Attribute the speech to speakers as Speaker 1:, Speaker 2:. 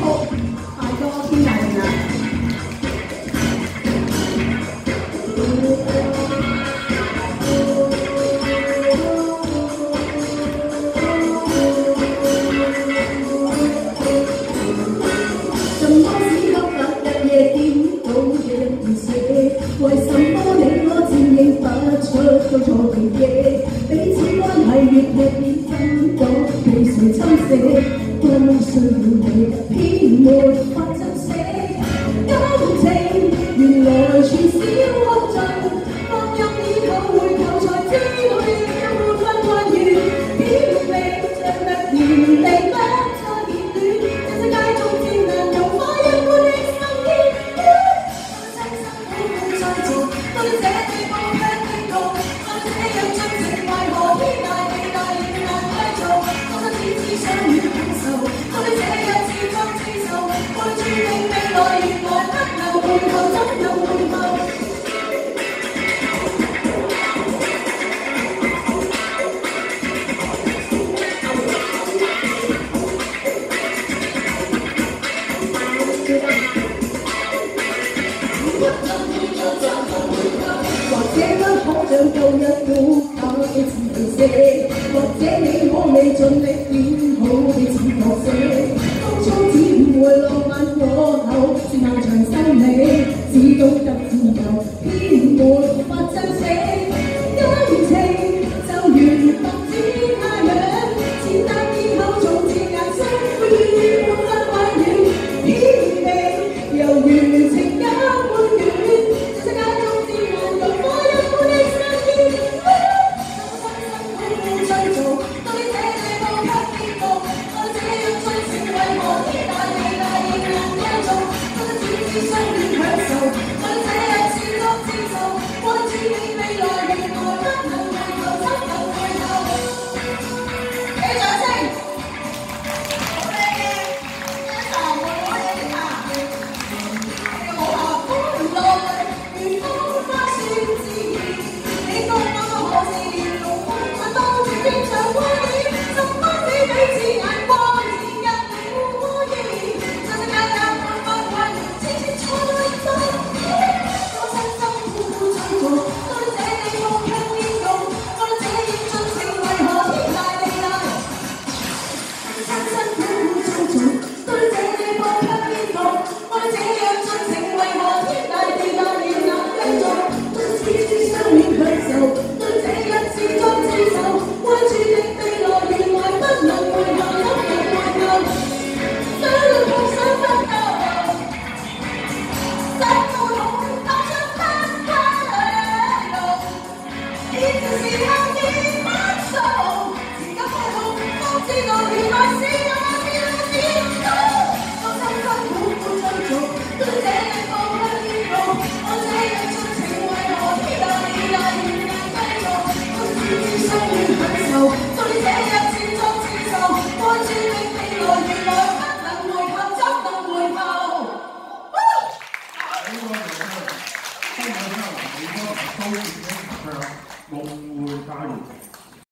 Speaker 1: khô à, cho khi này là Trong đó xin khóc các đặc biệt tin Ông lấy nó xin 被誰侵蝕，多麼需要你偏沒法珍惜。感情原來全是惡罪，放任以後回頭才知道要換還原表明像突然地不再熱戀，這世界中戰難融化一般的心堅堅，細心體會再做對這地步不抵抗，再這樣。想够一口，但系自己，或者你可未尽力点好。the sun and
Speaker 2: 如果有事儿能别我们先样超市里的卡我儿加打